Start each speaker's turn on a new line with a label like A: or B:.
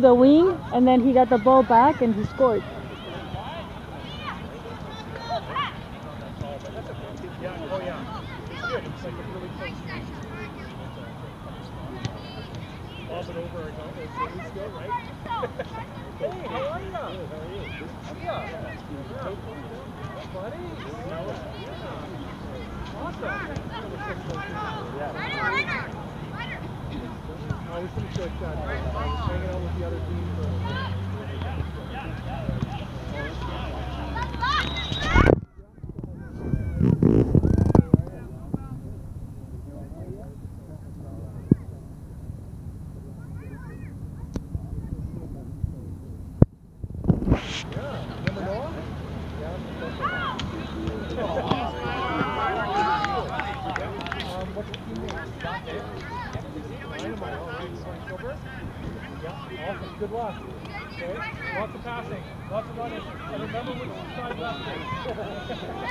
A: to the wing, and then he got the ball back and he scored.
B: Buddy. Awesome. Was finished like that. I was hanging out with the other team for Yeah. Remember Noah? Yeah. Um, what's the team name? Dante? Dynamite, all right. You want to go first? Yeah, awesome. Good luck. Okay. Lots of passing, lots of running. And remember which side left is.